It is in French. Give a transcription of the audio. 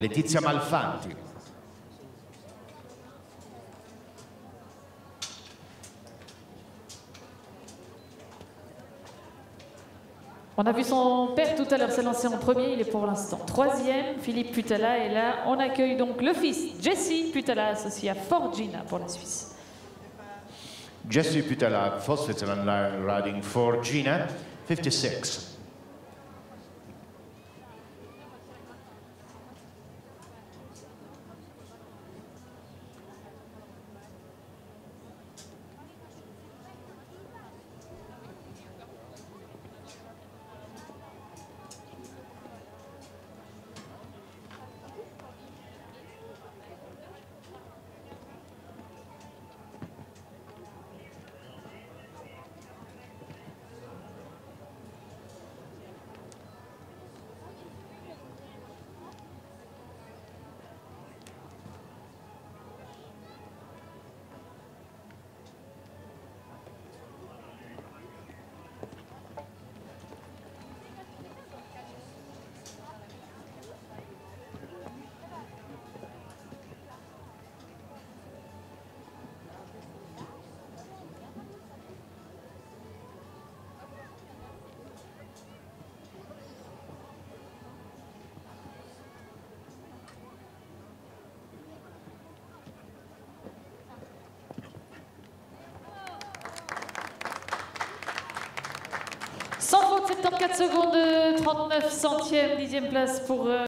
Letizia Malfanti. On a vu son père tout à l'heure s'est lancé en premier, il est pour l'instant troisième. Philippe Putala est là. On accueille donc le fils Jesse Putala associé à Forgina pour la Suisse. Jesse Putala, for Switzerland, riding for Gina, 56. Sans faute, 74 secondes, 39 centièmes, dixième place pour... euh,